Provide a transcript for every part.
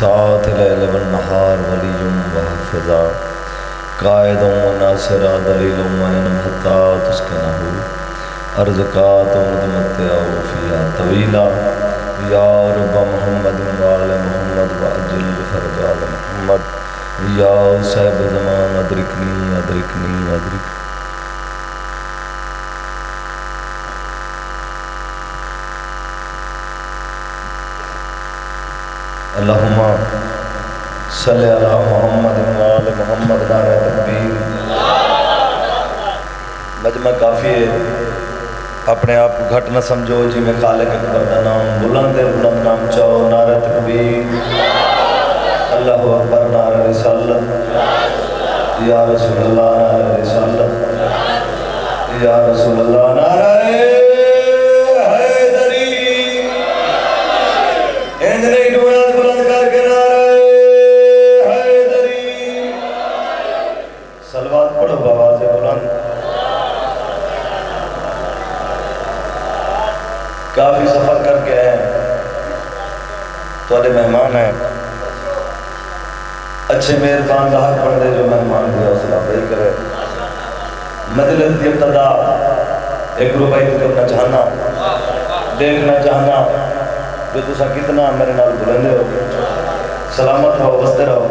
ساتھ لیل والنہار ولی و حفظا قائد و ناصر دلیل و معین حتی تسکنہو ارزقات و مدمتع و فیہ طویلہ۔ یا رب محمد و آل محمد و اجل فرجال محمد۔ یا صاحب زمان ادرکنی ادرکنی ادرکنی اللہم صلی علی محمد و محمد نعرہ تکبیر۔ مجمع کافی ہے۔ اپنے آپ کو گھٹ نہ سمجھو جی میں خالق اکبر کا نام بلند ہے، بلند نام چاہو، نعرہ تکبیر۔ اللہ اکبر، نعرہ رسالت۔ یا رسول اللہ، نعرہ رسالت۔ یا رسول اللہ، نعرہ تو مہمان ہیں۔ اچھے مہربان کا حق پڑھ دے جو مہمان دیا اسلام بھائی کرے۔ مجلس کی ابتدا ایک روپائی کرنا چاہنا دیکھنا چاہنا جو تسا کتنا میرے نال بلندے ہو۔ سلامت رہو بستے رہو۔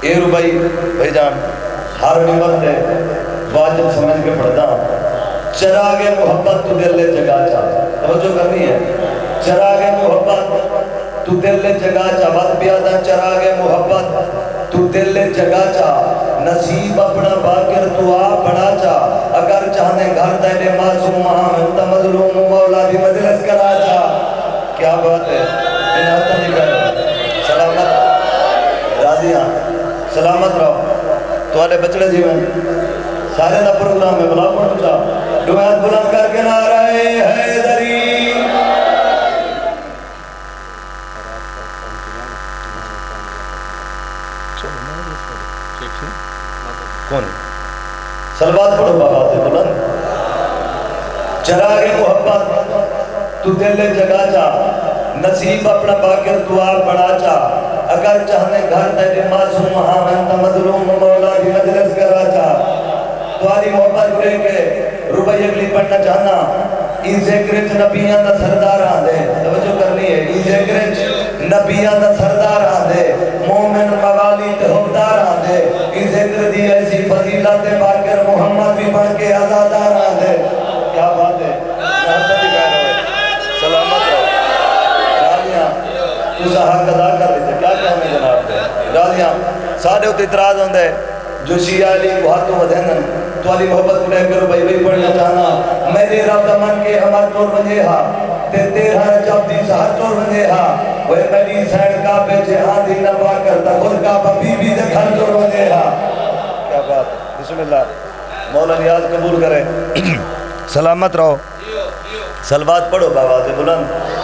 اے روپائی بھائی جان، ہر نمت ہے واجب سمجھ کے پڑھتا ہاں۔ چراغ محبت تو دل لے جگا چاہ۔ توجہ کرنی ہے۔ چراغ محبت تو دل لے جگا چا بات بیادا چراغ محبت۔ تو دل لے جگا چا، نصیب اپنا باکر تو آپ بڑا چا۔ اگر چاہنے گھر دینے معصوم محمد تا مظلوم، مولا بھی مجلس کرا چا۔ کیا بات ہے؟ ان ہاتھا نہیں کر سلامت راضیاں، سلامت رہو۔ تو آنے بچڑے جی میں سارے دا پروگرام میں بلا پڑھو چا۔ دعایت بلند کر کے نعرہ حیدری کون سلوات پڑھو بابا سے بلند چراغ محبت، تو دل جگا جا۔ نصیب اپنا باکر دعا بڑا جا۔ اگر چاہنے گھر تیرے معصوم ہاں تا مظلوم مولا بھی مجلس کرا جا۔ تمہاری محبت لے کے روپے اگلی پڑھنا چاہنا۔ ای ذکرچ نبیان دا سردار آدھے توجہ کرنی ہے۔ ای ذکرچ نبیان دا سردار آدھے مومن موالی تے حبدار آدھے ای ذکر دی ایسی فضیلت باکر محمد بھی بڑھ کے آزادار آدھے کیا بات ہے یہاں تک کہہ رہے ہیں سلامت رہو راضیاں تو حق ادا کر دیتے کیا کہنے جناب دے راضیاں سارے ہوتے اعتراض ہوندے جو شیعہ علی کو ہاتھوں ودھینن تو علی محبت کو لے کر بھائی بھائی پڑھنا چاہنا میرے رب دمن کے ہمار طور بنجے ہا تے تیرہ رجب دی سہر طور بنجے ہا وہ میری سینڈ کا پہ جہاں دی نبا کرتا خود کا پہ بی بی دے گھر طور بنجے ہا کیا بات بسم اللہ مولا نیاز قبول کرے سلامت رہو سلوات پڑھو بابا سے بلند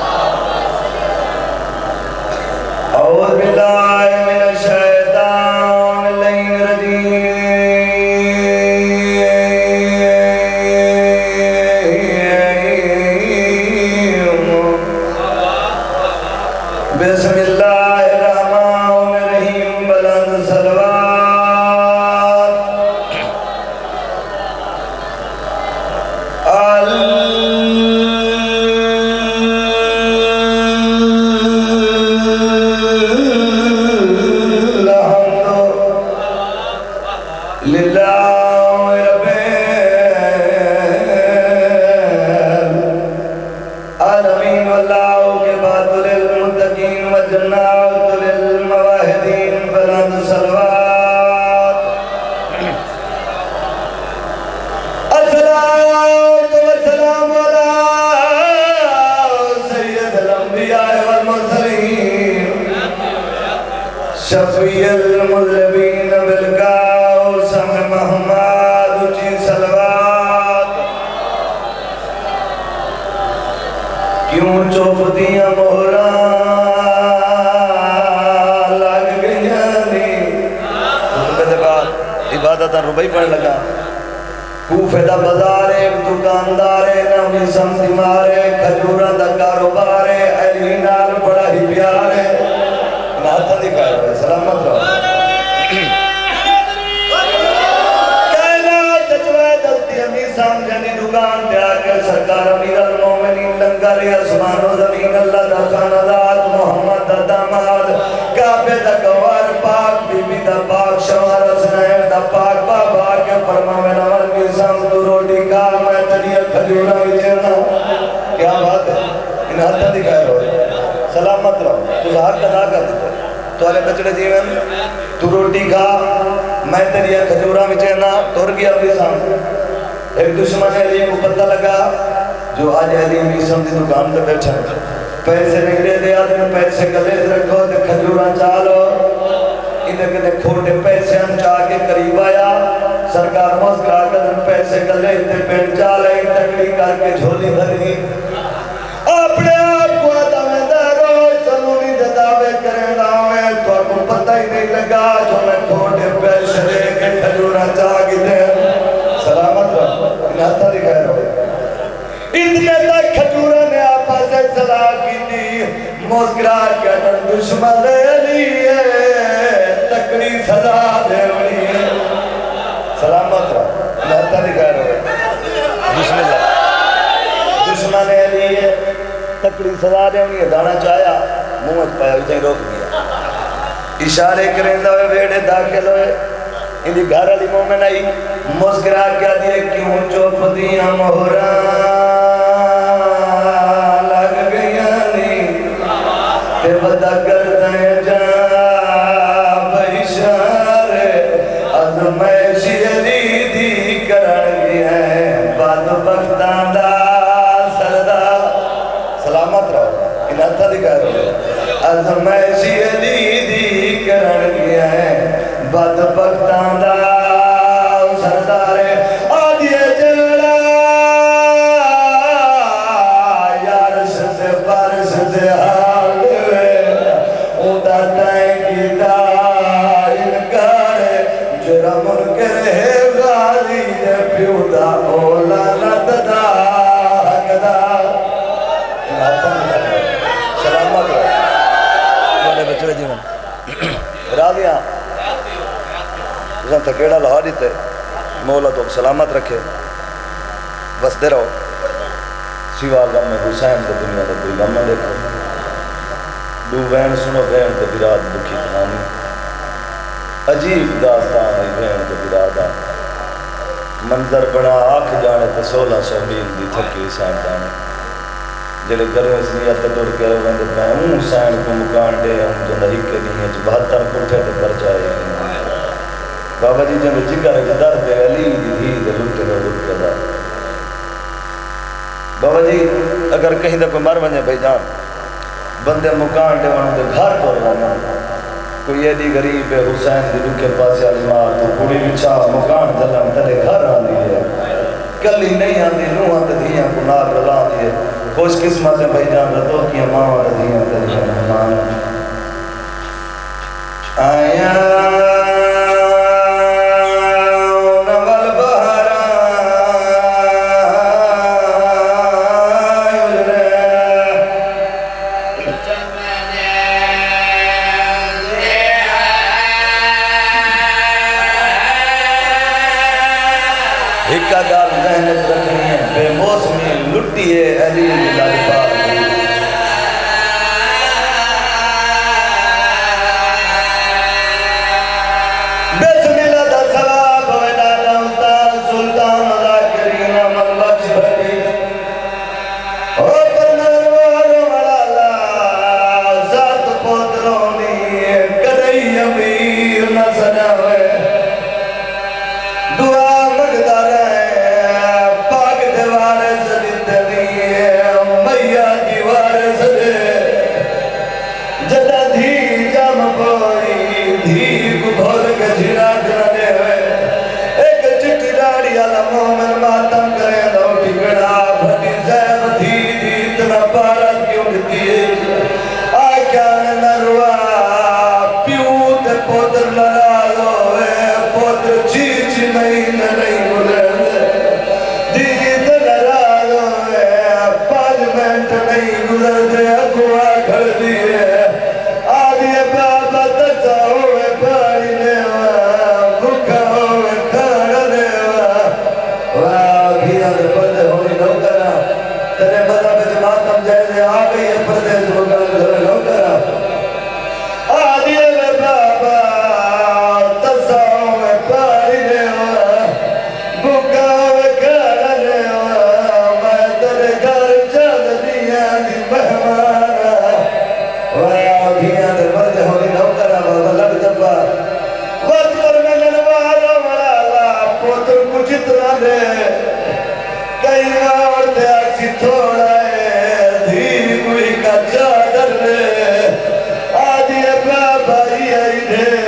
اعوذ عبادت ربئی پڑھ لگا۔ کوفے دا بازارے دکاندارے نمی سمجھ مارے کھجورہ دا کاروبارے علی نال بڑا ہی پیارے سلامت رہو۔ کہنا چچوے دستی امی سامجھنی یعنی دکان دے آکے سرکار امیر المومنین، لنگر اسمان و زمین، اللہ دا خاندات محمد دا داماد، کعبے دا گوار پاک بی بی دا پاک شوار اسنائم دا پاک، بابا کے فرماوے نور کی سام روٹی کا میں تنیا کھجورا وچرنا کیا بات ہے؟ انہیں ہاتھا دکھائے رہو سلامت رہو۔ تو حق ادا کر دیتے تو آلے بچڑے جیون تو روٹی کھا، میں تیری کھجورا وچرنا تور گیا اپنی سامنے۔ ایک دشمن علی کو پتہ لگا، جو آج علی بھی سمجھی دکان پہ بیٹھا ہے۔ پیسے نکلے دے آدم پیسے گلے رکھو دے کھجورا چالو۔ انہیں کہتے کھوٹے پیسے ہم چاہ کے قریب آیا۔ سرکار مسکرا کر ہم پیسے گلے تے پینٹ چالے تکڑی کر کے جھولی بھری۔ اپنے آپ کو آدم دارو سنونی دداوے کریں داوے تو آپ کو پتہ ہی نہیں لگا، جو میں کھوٹے پیسے لے کے کھجورا چاہ گئے سلامت رہو انہیں ہاتھا دکھائے رہو۔ اتنے تک کھجورہ نے آپا سے صلاح کی تھی۔ مسکرا کے اندر دشمن لے لیے۔ تکڑی سزا لیے سلامت رہو۔ اللہ تعالی کہہ رہے بسم اللہ۔ دشمن لے لیے تکڑی سزا دے لیے دانا چاہیا منہ پایا جائیں روک دیا۔ اشارے کریں دوے بیڑے داخل ہوئے۔ اندھی گھر علی مومن آئی مسکرا کیا دیئے کیوں چوپ دیاں مہران لگ گئیاں نہیں تے ودا کردیں رہو ازمائشی علی دی کرن گیا ہے۔ بد بختان دا راضیاں تساں تکیڑا لہا دیتے، مولا تو سلامت رکھے۔ بستے رہو۔ سوا غم حسین دے دنیا دے کوئی غم نہ دیکھو۔ دو وین سنو، بہن تے براد دکھی کہانی۔ عجیب داستان ہے، بہن تے برادا منظر بنا آکھ جانے تے سولہ سو میل دی تھکی حسین جانے۔ جلے گھروں اس نیت تے ٹر کے وندے میں ہوں حسین کو مکان دے ہوں جنہ ہی کے نہیں ہے بہتر پٹھے تے پر جائے بابا جی جن جگر جدر دے علی، دی دھی دے لٹے دے لٹے دا بابا جی اگر کہیں دے کوئی مر بنے بھائی جان، بندے مکان دے ونوں دے گھر تو رہنا کوئی یہ دی غریب ہے، حسین دی لکھے پاسے علی مار تو کڑی بچھا، مکان دلم تلے گھر آن ہے۔ کلی نہیں آن دی نوہاں تے دھیاں کو نار رلا دی ہے۔ خوش قسمت ہے بھائی جان رتو کی ماں والا دھیاں تلے مہمان آیا Yeah.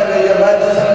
Padre y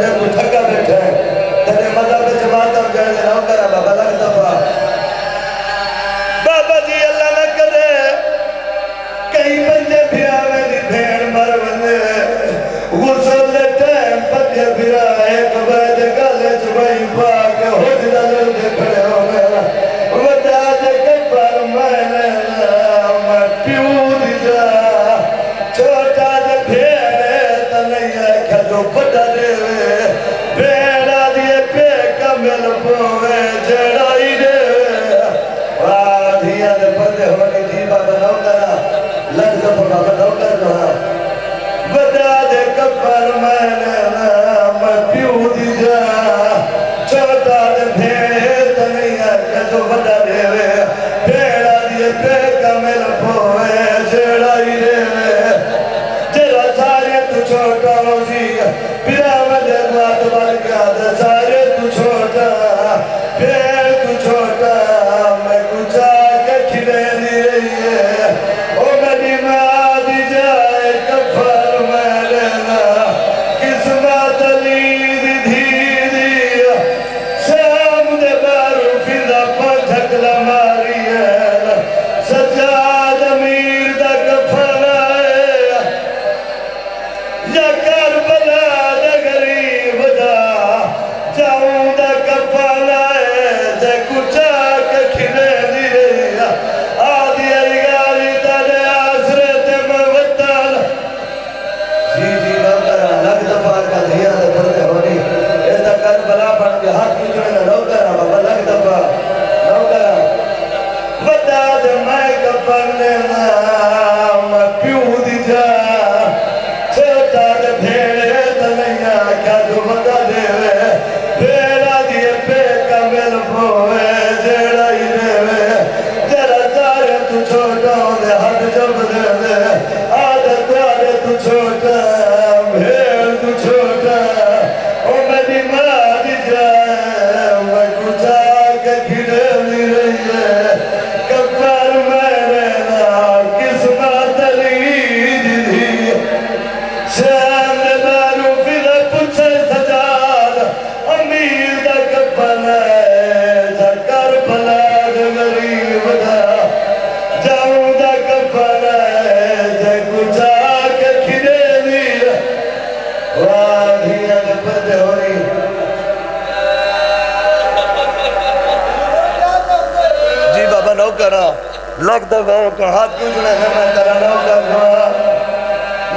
لگتا میں کہ ہاتھ پوچھنا ہے میں تیرا نام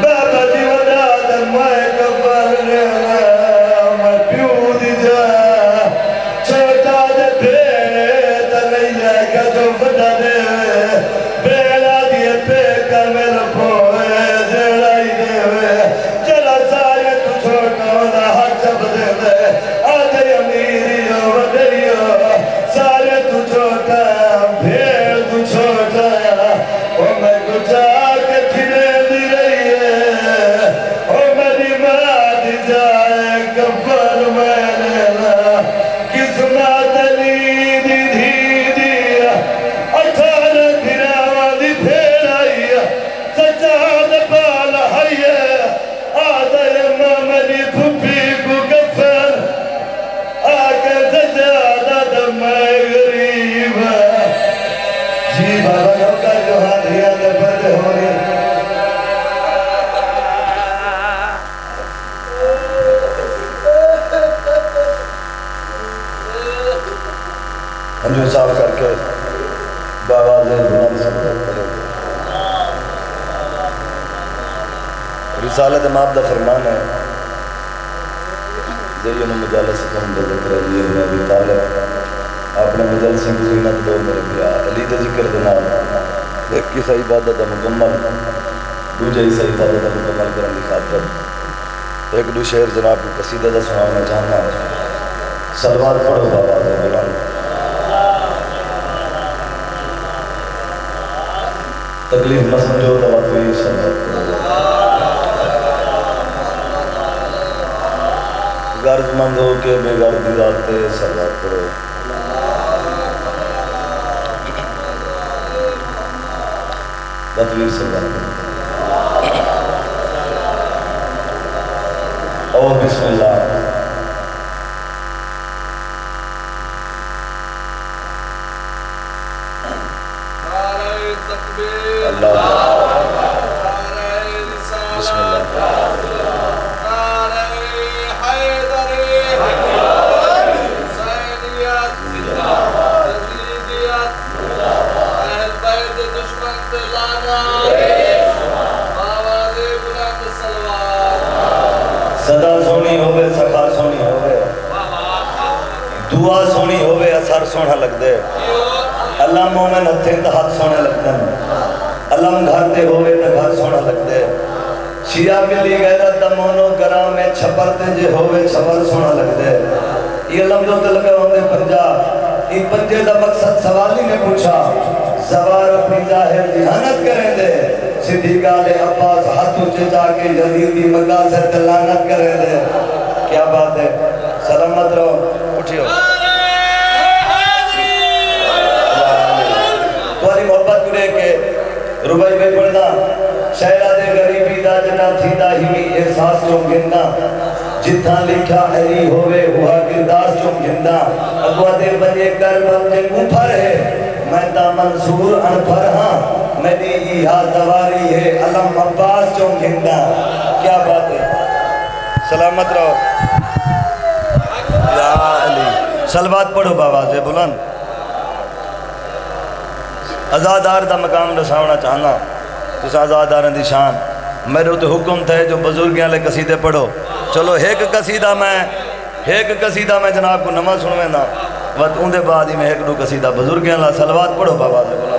بابا جی ودا دمائے کبھر رہنا انجو صاحب کر کے بابا دے بلند سب کرے رسالت امام دا فرمان ہے۔ زیون مجالس کم دا ذکر علی ابن ابی طالب اپنے مجلس کی زینت دو میرے بیا علی دا ذکر دنا ایک کی صحیح عبادت مکمل۔ دوجہ ہی صحیح عبادت مکمل کرنے کی خاطر۔ ایک دو شعر جناب کو قصیدہ دا سنانا چاہنا۔ ہے سلوات پڑھو بابا دے بلند تکلیف نہ سمجھو توقعی سمجھو۔ غرض مند ہو کے بے غرضی ذاتے سلوات پڑھو تکلیف سمجھو اور بسم اللہ۔ صدا سونی ہوئے سکھا سونی ہوئے دعا سونی ہوئے اثر سونا لگ دے اللہ مومن ہتھے تو ہاتھ سونے لگ دے علم گھر دے ہوئے تو گھر سونا لگ دے شیعہ ملی غیرت دا گرام میں چھپرتے جے ہوئے چھپر سونا لگ دے یہ علم جو دل گئے ہوندے پنجا یہ پنجے دا مقصد سوالی نے پوچھا زوار اپنی ظاہر جہانت کریں دے صدیق آلے عباس ہاتھ اچھے جا کے یزیدی مگا سے تلانت کریں دے کیا بات ہے؟ سلامت رہو۔ اٹھیو۔ تمہاری محبت کرے کہ ربائی بے پڑھنا شہرہ دے غریبی دا جنا تھی دا ہی احساس جو گھننا جتھا لکھا ایری ہوئے ہوا گرداس جو گھننا اگوا دے بجے کر بجے اوپر ہے۔ میں تا منصور انپر ہاں۔ میری ایہا دواری ہے، علم عباس جو گھننا کیا بات ہے؟ سلامت رہو۔ یا علی، سلوات پڑھو باواز بلند۔ ازادار دا مقام رساونا چاہنا۔ جس ازادار دی شان۔ میرے تو حکم تھے جو بزرگیاں لے قصیدے پڑھو۔ چلو، ایک قصیدہ میں، ایک قصیدہ میں جناب کو نماز سنویں نا وقت ان دے بعد ہی میں ایک دو قصیدہ بزرگیاں لے سلوات پڑھو بابا دے بولا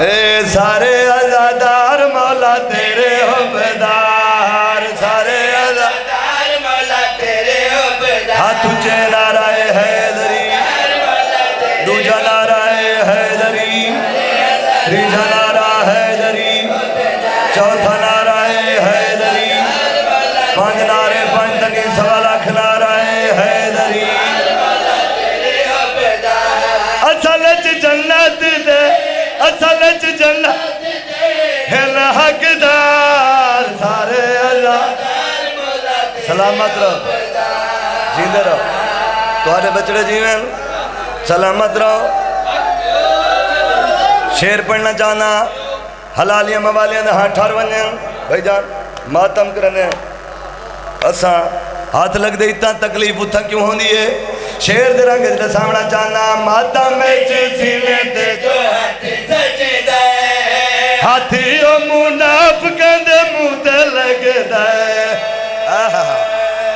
اے سارے ازادار مولا تیرے حبدار سارے ازادار مولا تیرے حبدار ہاتھ سلامت رہو جیندے رہو تمہارے بچڑے جیویں۔ سلامت رہو شیر پڑھنا چاہنا۔ حلالیاں موالیاں دے ہاں ٹھار ونیں۔ بھائی جان، ماتم کرنے اساں ہاتھ لگ دے اتنا تکلیف اتھا کیوں ہوں دیئے شیر دے رنگ دے سامنا چاہنا۔ ماتم میں سینے تے جو ہاتھی سچ دے ہاتھی او مناف کندے منہ تے لگ دے آہا۔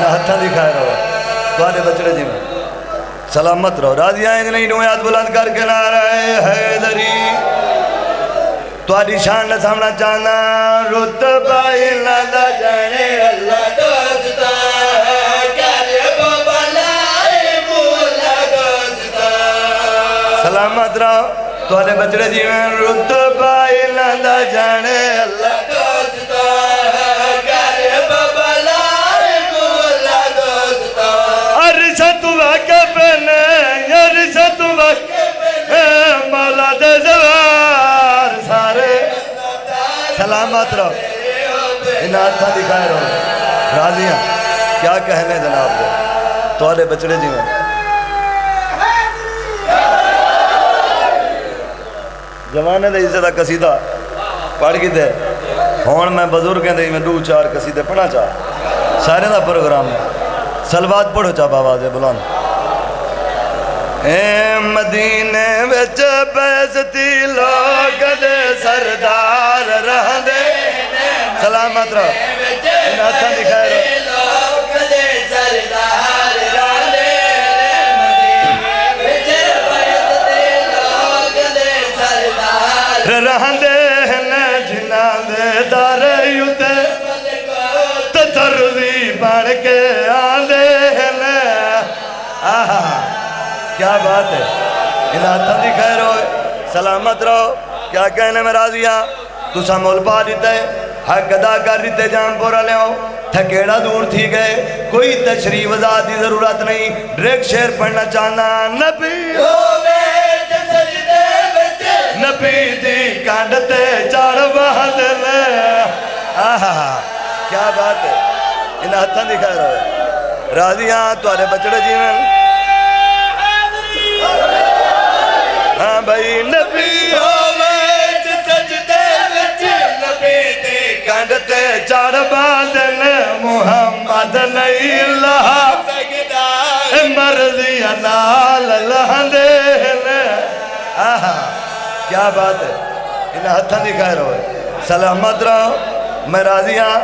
انہا ہتھا دکھائے رہو تو آدھے بچڑے جیمن سلامت رہو۔ راضی آئیں جنہیں انہوں یاد بلند کر کے نعرہ حیدری۔ تو آدھی شان نہ سامنا چاہنا رتبہ اللہ دا جانے۔ اللہ دوستا سلامت رہو۔ تو آدھے بچڑے جیون رتبہ اللہ دا جانے۔ اللہ عرشت واقف نے مولا دے زوار سارے۔ سلامت رہو۔ انہا ہاتھا دکھائے رہو راضیاں، کیا کہنے جناب جی؟ دے تو آلے بچڑے جی میں۔ جوانے دے عزت قصیدہ پڑھ کی دے۔ ہون میں بزرگیں دے میں دو چار قصیدے پڑھا چاہ۔ سارے دا پروگرام ہے۔ سلوات پڑھو چاہ بابا دے بلان اے مدینے وچ بیزتی لوگ دے سردار رہ دے سلامت رہو انہا ہاتھا دکھائے رہو رہندے ہیں جنہ دے دارے یوتے تتروی بڑھ کے آلے ہیں آہا کیا بات ہے؟ انہا ہاتھا دکھائے رہو سلامت رہو۔ کیا کہنے میں راضیاں تو سا مول پا دیتے حق ادا کر دیتے جان پورا لے ہو۔ تھکیڑا دور تھی گئے کوئی تشریح وضاحت دی ضرورت نہیں۔ ڈریک شیر پڑھنا چاہنا نبی نبی دی کانڈتے چاڑ بہت لے۔ آہا کیا بات ہے؟ انہا ہتھا دکھا رہا ہے راضیاں تو بچڑے جیون۔ ہاں بھائی نبی ہوئے سجدے وچ نبی دی کانڈتے چاڑ بادل محمد نہیں اللہ مرضی نال لہندے آہا کیا بات ہے انہا ہتھا دکھائے رہو ہے سلامت رہو میں راضی ہاں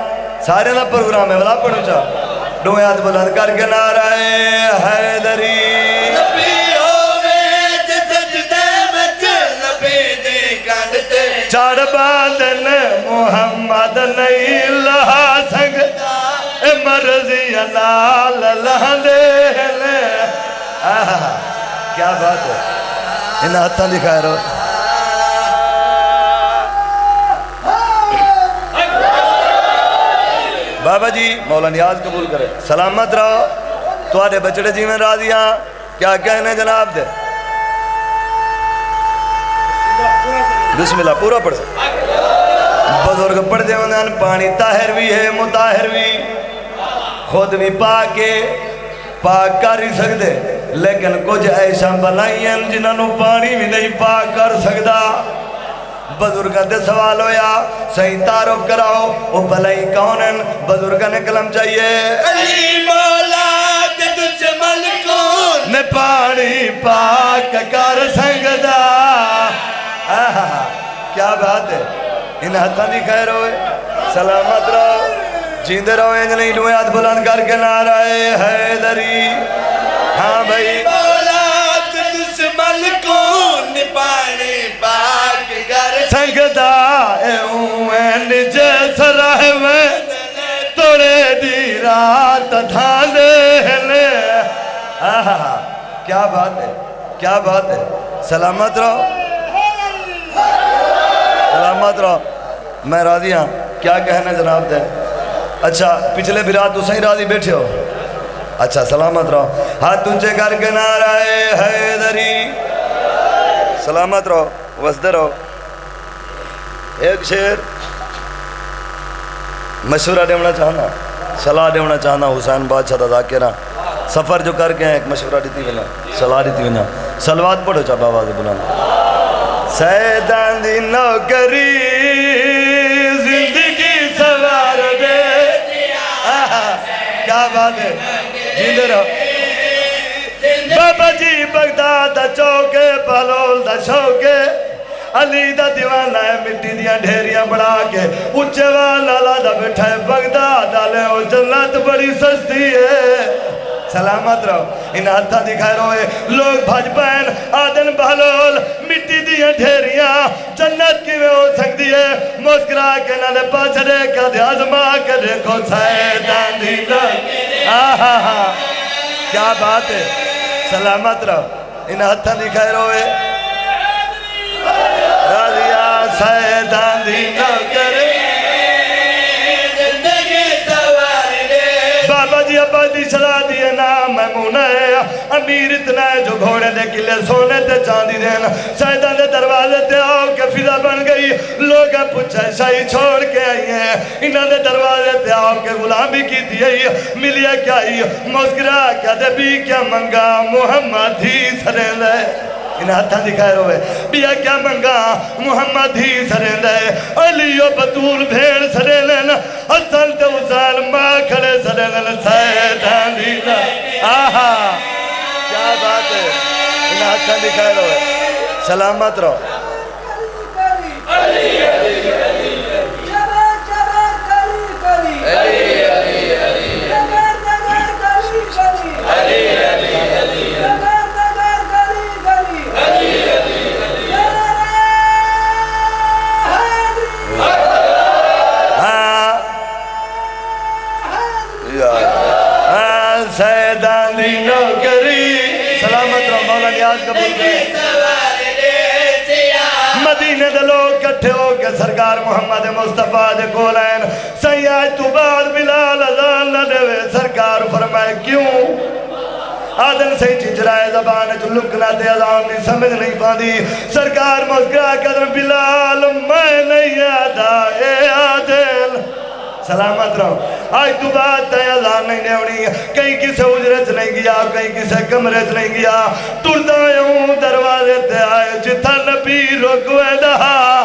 سارے نا پروگرام ہے بلا پڑھو چاہ دو یاد بلند کر کے نعرہ حیدری چاڑ بادن محمد نہیں اللہ سنگ مرضی لال لہندے آہا، کیا بات ہے؟ انہا ہتھا دکھائے رہو بابا جی مولا نیاز قبول کرے۔ سلامت رہو۔ تو آدھے بچڑے جی میں راضیاں۔ کیا کہنے جناب دے؟ بسم اللہ پورا پڑھ بزرگ پڑھ دے ونگان پانی طاہر بھی ہے مطاہر بھی خود بھی پاکے پاک کر ہی سکتے لیکن کچھ ایسا بلائی ہیں جنہوں پانی بھی نہیں پاک کر سکتا بزرگاں تے سوال ہویا صحیح تعارف کراؤ وہ بلائی کون ہیں بزرگاں نے کلم چاہیے علی مولا تے تجھ کیا بات ہے؟ ان ہتھاں دی خیر ہوئے۔ سلامت رہو۔ جیندے رہو انج نہیں لوے ہاتھ بلند کر کے نعرہ حیدری۔ ہاں بھائی۔ مولا تے تجھ ملکون پانی پاک کر۔ سنگدا اے اوین جیس رہے میں توڑے دی رات دھاندے لے آہا۔ کیا بات ہے؟ کیا بات ہے؟ سلامت رہو۔ سلامت رہو۔ میں راضی ہاں۔ کیا کہنا جناب دے اچھا پچھلے بھی رات تو صحیح راضی بیٹھے ہو۔ اچھا سلامت رہو۔ ہاتھ تنچے کر کے نعرہ حیدری۔ سلامت رہو وزدہ رہو۔ ایک شیر مشورہ دیونا چاہنا، صلاح دیونا چاہنا، حسین بادشاہ دا ذاکرہ ہاں۔ سفر جو کر کے ہیں ایک مشورہ دیتی بنا صلاح دیتی بنا سلوات پڑھو چاہ بابا دے بلانا۔ سیدان دی نوکری، زندگی سوار دے۔ کیا بات ہے؟ جیندے رہو بابا جی بغداد چوکے پہلول دا شوکے۔ علی دا دیوانہ ہے، مٹی دیاں ڈھیریاں بڑھا کے۔ اچھے والا لادا بیٹھا ہے، بغداد آلے ہو جنت بڑی سستی ہے۔ سلامت رہو۔ ان ہاتھا دکھائے روئے لوگ بھاج پین آدن بہلول۔ مٹی دیاں ڈھیریاں۔ جنت کی میں ہو سکتی ہے؟ مسکرا کے نالے پاچھرے کا دے آزما کے دیکھو سیدان دی لگ آہا کیا بات ہے؟ سلامت رہو۔ ان ہاتھا دکھائے روئے راضیہ سیدان دی نوکر بابا جی دی صلاح دیئے نام میمونہ امیر اتنا ہے جو گھوڑے دے کلے سونے تے چاندی دین۔ سیدان دے دروازے تے آؤ کے فضا بن گئی۔ لوگ پوچھے شاہی چھوڑ کے آئی ہیں۔ انہوں دے دروازے تے آؤ کے غلامی کی دیئی ملیا کیا ہی؟ مسکرہ کیا دے بھی کیا منگا؟ محمد ہی سرے لے انہیں ہاتھاں دکھائے ہوئے۔ بیا کیا منگا؟ محمد ہی سرے لے۔ علی و بطول بھیڑ سرے لین حسن تے حسین ماں کھڑے سرے لین سیدان دینا آہا۔ کیا بات ہے؟ انہیں ہاتھاں دکھائے ہوئے۔ سلامت رہو۔ ہاں جو لکنا دے ازان سمجھ نہیں پاندی۔ سرکار مسکرا قدر بلال، میں نہیں آدھا، اے آدل سلامت رہو۔ آج تو بات تے ازان نہیں نیونی کہیں کسے اجرت نہیں گیا کہیں کسے کمرت نہیں گیا ٹردا یوں دروازے تے آئے، جتھا نبی روکوے دہا۔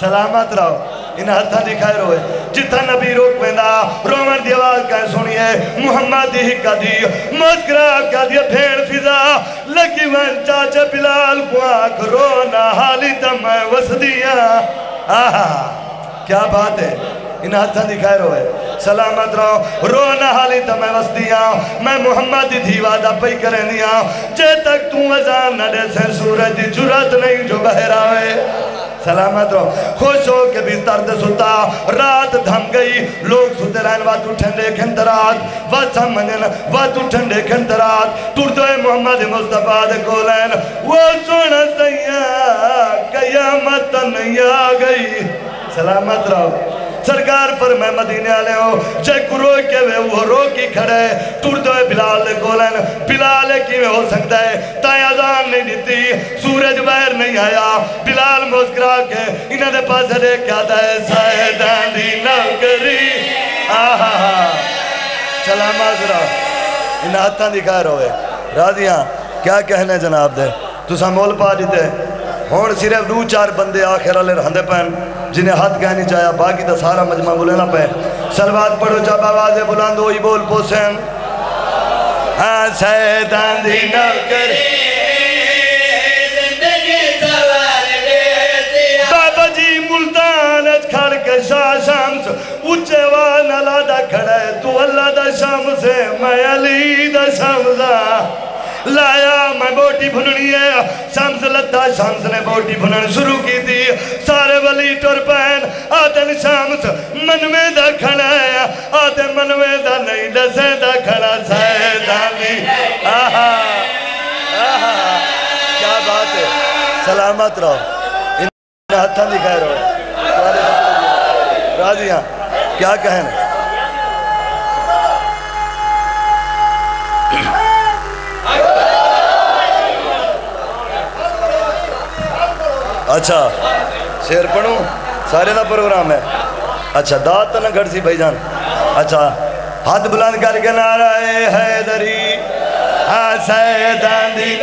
سلامت رہو۔ ان ہتھا دکھائے روئے جتھا نبی روک ویندہ رومن دی آواز کہیں سنیے محمد دی ہکا دی مسکرا کا دی بھیڑ فضا۔ لگی ون چاچے بلال کو آنکھ، رونا حالی تمہیں وسدیاں۔ آہا، کیا بات ہے؟ ان ہاتھاں دکھائے روئے سلامت رہو، رونا حالی تا تمہیں وسدیاں۔ میں محمد دی دھیوادہ پئی کریں دیاں جے تک تو ازان نہ دے سے سورج دی جرات نہیں جو بہر بہراوے۔ سلامت رہو۔ خوش ہو کے بستر دے ستا رات دھم گئی۔ لوگ ستے رہن وات واتو ٹھنڈے کھنترات وات سمجھن وات واتو ٹھنڈے کھنترات ٹوردوئے محمد مصطفیٰ دے کولین۔ وہ سونا سیاں قیامت نہیں آ گئی۔ سلامت رہو۔ سرکار پر میں مدینے آلے ہوں۔ جے کرو کے وے وہ رو کی کھڑے ٹور دوئے بلال لے کولن۔ بلال کی میں ہو سکتا ہے؟ تائیں آزان نہیں دیتی۔ سورج بہر نہیں آیا۔ بلال مسکرا کے انہوں نے پاس لے کیا دائے سائدان دی نوکری آہا سلامت رہو ان ہاتھاں دکھا روئے راضیاں کیا کہنے جناب دے؟ تو سامول پا دیتے۔ ہون صرف دو چار بندے آخر والے رہندے پہن، جنہیں ہاتھ کہنی چاہیا باقی تا سارا مجمع بولے نہ سلوات پڑھو جب آوازیں بلند ہوئی، بول پوسیں ہاں سیدان دی نوکر زندگی سوار دے سیاہ بابا جی ملتان اچ کھڑ کے شاہ شمس اچھے وان وانا لادا کھڑے تو اللہ دا شمس ہے میں علی دا شمسا لایا میں بوٹی بھننی ہے شمس لتا شمس نے بوٹی بھنن شروع کی تھی سارے ولی ٹور پہن آدن شمس منوے دا کھڑا ہے آدن منوے دا نہیں دسے دا کھڑا سیدانی آہا آہا کیا بات ہے سلامت رہو ان ہاتھاں دکھائے رہو راضیاں کیا کہیں اچھا شیر پڑھوں سارے دا پروگرام ہے اچھا داد تو نہ گھڑ سی بھائی جان اچھا ہاتھ بلند کر کے نعرہ حیدری ہاں سیدان دی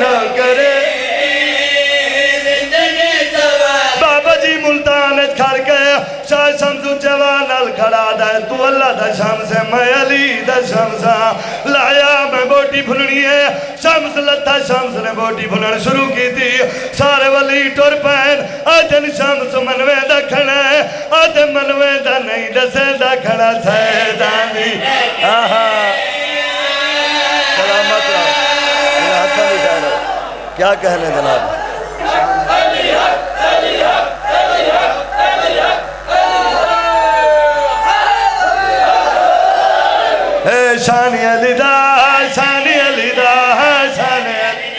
اللہ دا شمس ہے میں علی دا شمس ہاں لایا میں بوٹی بھننی ہے شمس لتا شمس نے بوٹی بھنن شروع کی تھی سارے ولی ٹور پین آجن شمس منوے دا کھڑا ہے آج منوے دا نہیں دسے دا کھڑا سیدانی آہا سلامت رہا رہا کیا کہنے جناب شانی علی دا شانی علی دا شانی علی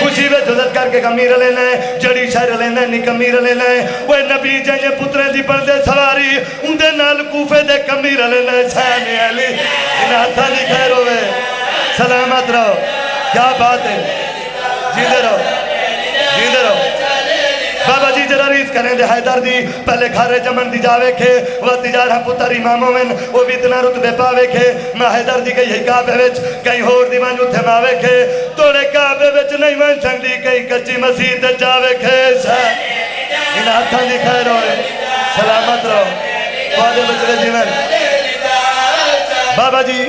خوشی میں جدت کر کے کمیر لینا ہے جڑی شہر لینا ہے نکمیر لینا ہے وہ نبی جنجے پترے دی پردے سواری اندے نال کوفے دے کمیر لینا ہے شانی علی انہیں ہاتھا نہیں خیر ہوئے۔ سلامت رہو۔ کیا بات ہے؟ جیدے رہو۔ جیدے رہو۔ بابا جی جرا ریس کریں دے حیدر دی پہلے کھارے جمن دی جاوے کھے وہ تجار ہم پتر اماموں میں وہ بھی اتنا رتبے پاوے کھے میں حیدر دی کئی کعبے وچ کئی ہور دی مانجو تھے ماوے کھے توڑے کعبے وچ نہیں من سنگ دی کئی کچی مسیح تے جاوے کھے سا ان ہاتھاں دی خیر ہوئے سلامت رہو پادے بچرے جیون بابا جی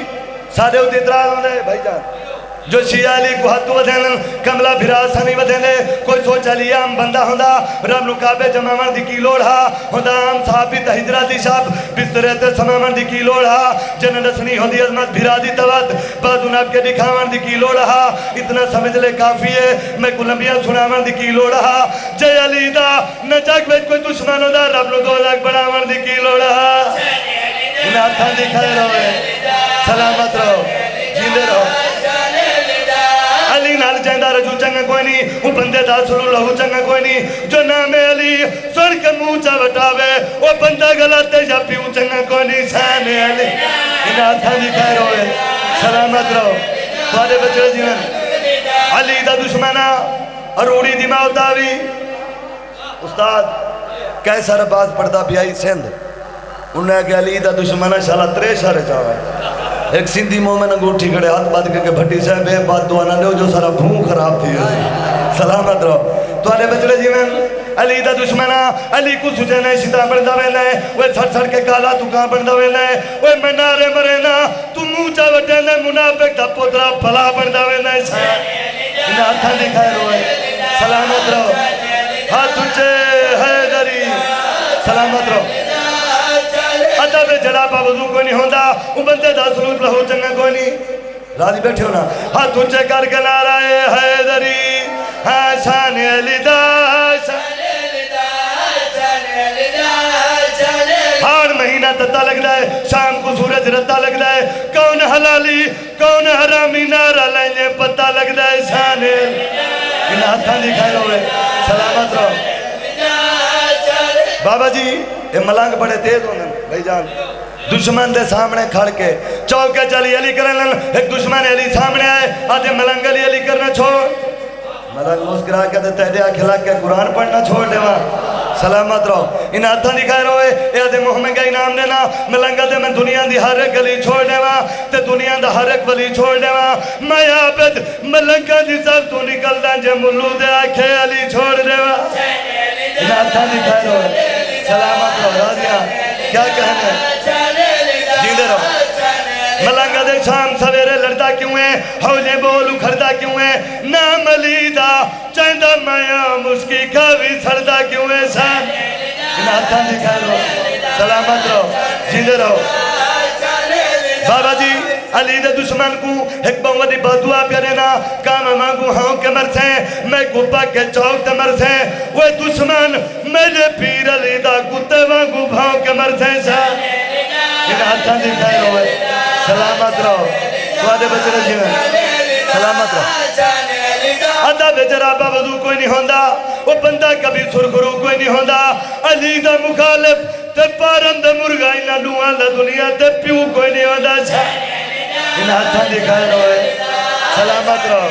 سادے ہوتی اترال ہوندے بھائی جان جو شیعہ علی کو حد ودھین، کملا بھرا سنی ودھین، کوئی سوچ علی عام بندہ ہوندا رب نکابے جمعان دی کی لوڑا ہوندا عام صحابی تا ہجراتی شاب بسترے تے سمامان دی کی لوڑا جن رسنی ہوندی عظمت بھرا دی توت بازو ناب کے دکھاوان دی کی لوڑا اتنا سمجھ لے کافی ہے، میں کلمبیاں سناوان دی کی لوڑا جے علی دا، نہ جاگ بیچ کوئی دشمن ہوندا، رب نو دو لاکھ بڑھاوان دی کی لوڑا انہیں ہاتھاں دی خیر ہوئے سلامت رہو، جیندے رہو۔ علی جائندہ رجو چنگا کوئی نہیں وہ بندے دا سنو لہو چنگا کوئی نہیں جو نام علی سن کے موچا بٹاوے وہ بندہ غلطے یا پیو چنگا کوئی نہیں سان علی انہیں ہاتھاں دی خیر ہوئے سلامت رہو۔ تھوڑے بچے جیون۔ علی دا دشمنہ اور اوڑی دی موتاوی استاد کیسا رباز پڑھتا بیائی سندھ۔ انہیں کہ علی دا دشمنہ شالا ترے شارے چاہوے ایک سندھی مومن انگوٹھی کھڑے ہاتھ بات کے بھٹی سے بے بات دعا نہ دیو جو سارا بھون خراب تھی۔ ہے سلامت رہو۔ تو آلے بچڑے جیویں علی دا دشمنہ علی کو سجے نئے شتا بڑھدا وینا ہے وہ سڑ سڑ کے کالا تو کہاں بڑھدا وینا ہے وہ منارے مرے نا، تو موچا وٹے نے، منافق دا پترا پھلا بڑھدا وینا ہے انہیں ہاتھاں دکھائے روئے سلامت رہو۔ ہاتھ اچھے حیدری سلامت رہو۔ ادب جڑا پا وضو کوئی نہیں ہوندہ وہ بندے دا سلوک لہو چنگا کوئی نہیں۔ راضی بیٹھے ہونا ہاتھ اچھے کر کے نعرہ حیدری ہاں شان علی دا، شان ہار مہینہ تتا لگ ہے، شام کو سورج رتا لگ ہے۔ کون حلالی، کون حرامی نعرہ لائنے پتہ لگ ہے شان ان ہاتھاں دکھائے ہوئے، سلامت رہو۔ بابا جی یہ ملنگ بڑے تیز ہونے بھائی جان۔ دشمن دے سامنے کھڑ کے چوکے چلی علی کرنے ایک دشمن علی سامنے آئے آدھے ملنگ علی علی کرنا چھوڑ۔ ملنگ مسکرا کے دے تیدیا کھلا کے قرآن پڑھنا چھوڑ دے وہاں۔ سلامت رہو۔ ان ہاتھاں دکھائے روئے اے آدھے محمد کا انعام دینا۔ ملنگا دے میں دنیا دی ہر ایک گلی چھوڑ دے وہاں، تے دنیا دا ہر ایک ولی چھوڑ دے وہاں۔ میں عابد ملنگا دی سب تو نکل دیں جے ملو دے آکھے علی چھوڑ دے وہاں۔ ان ہاتھاں دکھائے روئے سلامت رہو، راضیاں، کیا کہنے؟ جیندے رہو۔ ملنگا دے شام سویرے لڑتا کیوں ہے؟ حولے بول اکھڑتا کیوں ہے؟ نام علیدہ چاہندہ مایا مسکی کھاوی سڑتا کیوں ہے شام ان ہاتھاں دکھائے رہو سلامت رہو، جیندے رہو۔ بابا جی علی دے دشمن کو ایک بہت بدعا پیارے نا کام مانگو ہاں کے مرسے میں گپا کے چوک تے مرسے وہ دشمن میرے پیر علی دا کتے مانگو بھاؤں کے مرسے سا ان ہاتھاں دکھائے ہوئے۔ سلامت رہو۔ تو آدھے بچے جیون سلامت رہو۔ آدھا بیچرا با وضو کوئی نہیں ہوندہ وہ بندہ کبھی سرخرو کوئی نہیں ہوندہ علی دا مخالف تے پارم دے مرگائی نہ لوہاں دا دنیا تے پیو کوئی نہیں ہوندہ چھا ان ہاتھاں دکھائے روئے سلامت رہو۔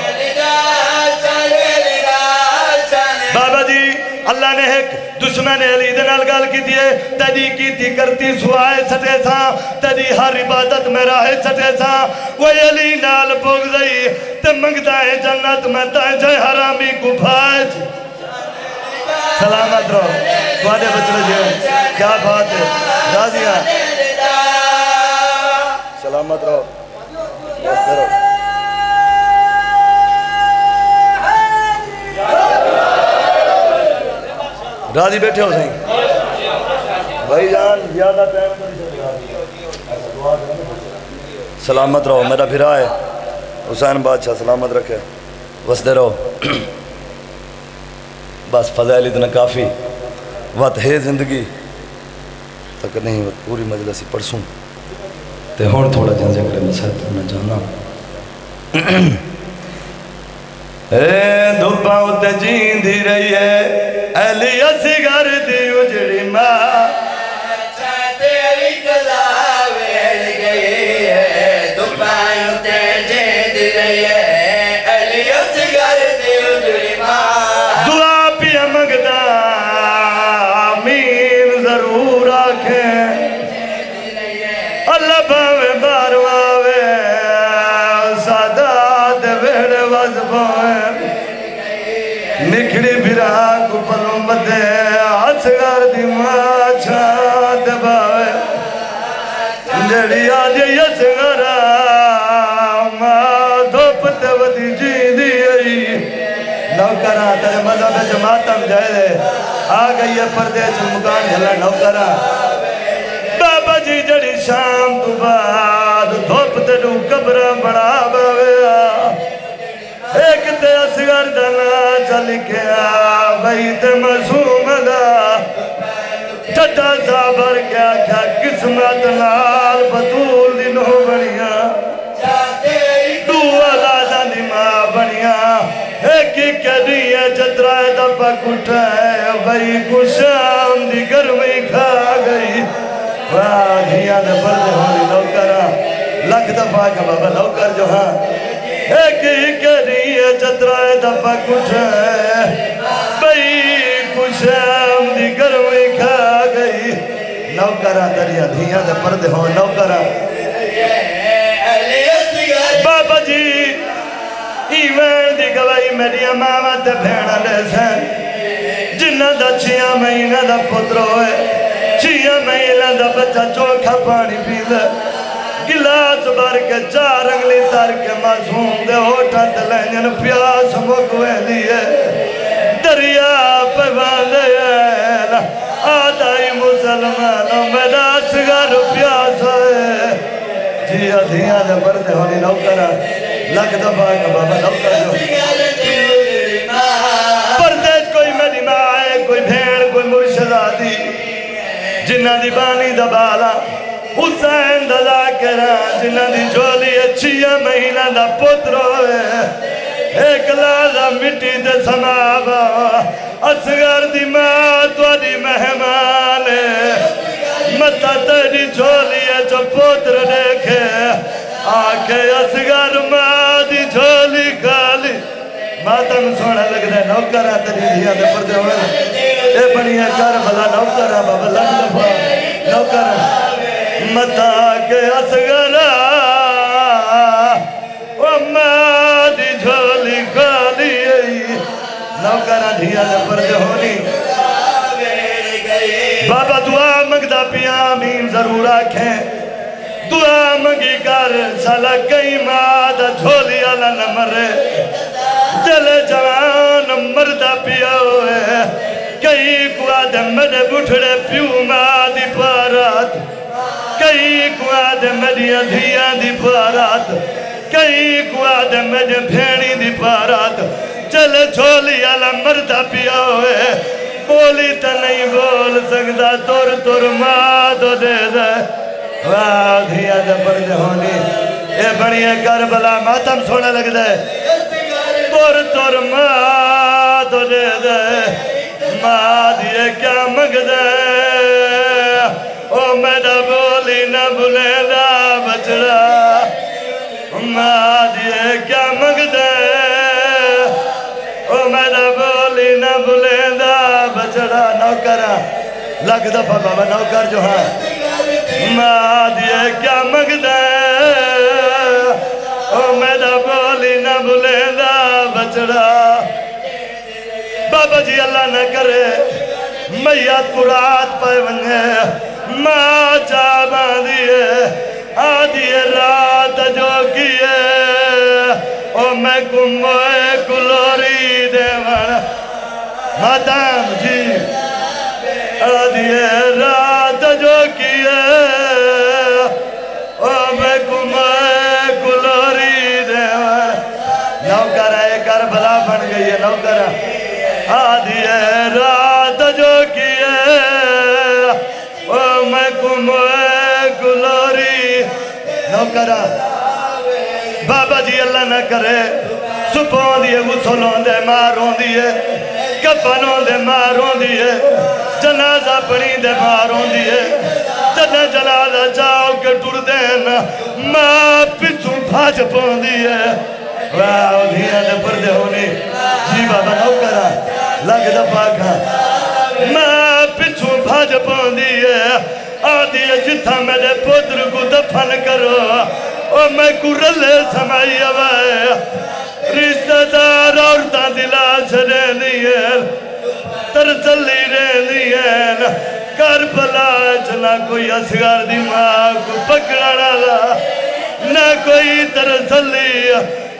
بابا جی اللہ نے ایک دشمن علی دنال گال کی دیئے تدی کی تھی کرتی سوائے سٹے سا تدی ہر عبادت میں راہ سٹے سا وہ علی نال بوگ دئی تے منگتا ہے جنت، میں تائیں جائے حرامی کو بھاج سلامت رہو۔ تھوڑے بچڑے جی کیا بات ہے؟ راضیاں سلامت رہو رہو۔ راضی بیٹھے ہو سہیں بھائی جان، زیادہ ٹائم سلامت رہو، میرا بھرا ہے حسین بادشاہ، سلامت رکھے۔ وسدے رہو۔ بس فضائل اتنا کافی۔ وقت ہے زندگی۔ تک نہیں، پوری مجلسی پرسوں تے ہون تھوڑا جہاں ذکر میں ساتھ میں جانا اے دھوپا اتے جیندی رہی ہے اللہ باوے بارواوے سادات ویڑ وزبوئے نکھڑی بھرا کو پلوں بدے اصغر دی ماں چھات باوے جڑی آج یسغر ماں دھوپ تے ودی جی دی آئی نوکرہ تیرے مذہب جماعتم شام تو بعد دھوپ تے نو بڑا باویا ایک تے اسگر دنا چل گیا بھئی تے مسوم دا۔ ٹھٹا سا بھر گیا کیا قسمت نال بطول دنوں بڑیا دو اولاداں دی ماں بنیا ایک ہی کہنی ہے چترائے دفع کٹھائے بھئی کشام دی گرمی کھا گئی۔ واہ دھیاں دے پردے ہونی نوکرہ لکھ دفعہ کا بابا نوکر جو ہاں ایک ہی کہنی ہے، چترائے دفع کٹھائے بھئی کشام دی گرمی کھا گئی۔ نوکرہ دریا دھیاں دے پردے ہون نوکرہ بابا جی ایوین دی گوائی میری امامہ تے بھیڑا لے سین جنہ دا چھیاں مہینہ دا پتر ہوئے۔ چھیاں مہینہ دا بچہ چوکھا پانی پی گلاس بار کے چار انگلی تار کے معصوم دے ہوٹا تلینجن پیاس مکوے لیے دریا پہ باندھے آدھائی مسلمانوں میرا سگر پیاس ہے جی ادھیاں دے پردے ہونی نوکرہ لکھ دفعہ کا بابا نوکر جو پردے کوئی میری ماں ہے کوئی بھیڑ کوئی مرشد آدھی جنہ دی بانی دبالا حسین دلا کرا جنہ دی جولی اچھیا مہینہ دا پتر ہوئے ایک لازا مٹی دے سمابا اسگر دی ماں تواری مہمان متا تیری جھولی ہے جو پوتر دیکھے آکے اسگر ماں دی جھولی ماتم سونا لگ دے نوکرہ تیری دیا دے پردے ہوئے اے بنی ہے کربلا نوکرہ بابا لگ دفعہ نوکرہ متا کے اسگر او ماں دی جھولی کھالی نوکرہ دیا دے پردے ہونی بابا دعا مگدہ پیا آمین ضرور آکھیں دعا مگی کر سالا کئی مادہ جھولی اللہ نہ مرے جلے جوان مردہ پیا ہوئے۔ کئی کواد مدے بٹھڑے پیو مادی پارات۔ کئی کواد مدی ادھیاں دی پارات۔ کئی کواد مدے بھیڑی دی پارات۔ چلے جھولی اللہ مردہ پیا ہوئے۔ بولی تا نہیں بول سکتا تور تور ماں تو دے دے۔ واہ دھیا دے پردے ہونی اے بڑی کربلا، ماتم سونے لگ دے تور تور ماں تو دے دے ماں کیا مگ دے؟ او میرا بولی نہ بھولے دا بچڑا ماں دیئے کیا مگ دے؟ او میرا بولی نہ بھولے دا بچڑا نوکرہ لگ دفعہ بابا نوکر جو ہاں ماں دیئے کیا مگ دے؟ او میرا بولی نہ بھولے دا بچڑا بابا جی اللہ نہ کرے میت کو رات پہ ونگے ماں چا باندھیے آدھی رات جو کیے او میں کموئے کلوری دے وانا مادام جی آدھی رات بن گئی ہے آدھی رات جو کیے۔ او میں کموئے کلوری نوکر، بابا جی اللہ نہ کرے۔ سپوں دیئے غسلوں دے، ماروں دیئے کفنوں دے، ماروں دیئے جنازہ پڑی دے، ماروں دیئے جنہ جنازہ جاؤ کے ٹوڑ دینا ماں پچھوں بھاج پون دیئے واہ دھیرہ دے پردے ہونی جی بابا، نو کرا۔ لگ دفا کھا ماں پچھوں بھاج پون دیئے آدھی جتھا میرے پودر کو دفن کرو۔ او میں کرلے سمائی آوائے رشتہ دار عورتاں دلا چھڑے لیے ترسلی رہ لیے کربلا چلا کوئی اسگار دی ماں کو پکڑا ڈالا نہ کوئی ترسلی جنتے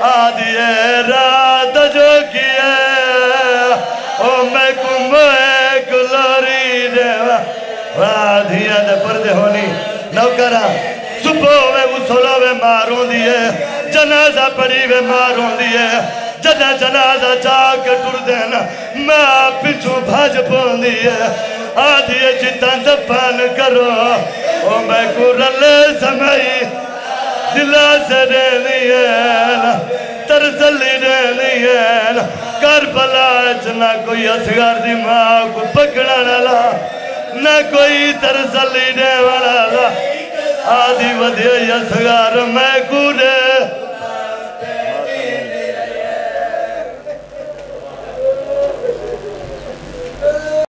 آدھیے رات جو کیے او میں کمبے کلوری دے۔ آدھیے دے پردے ہونی۔ نوکرہ صبح میں غسلوں میں ماروں دیے جنازہ پڑی میں ماروں دیے جنہ جنازہ چاہ کے ٹر دینا میں پچھوں بھاج پون دیے آدھیے جتا دفان کرو۔ او میں کو رلے سمائی۔ دلا سے رہنی ہے ترسلی رہنی ہے کربلا چنا کوئی اسگار دی ماں کو پکڑا نالا نہ کوئی ترسلی دے والا آدھی ودھے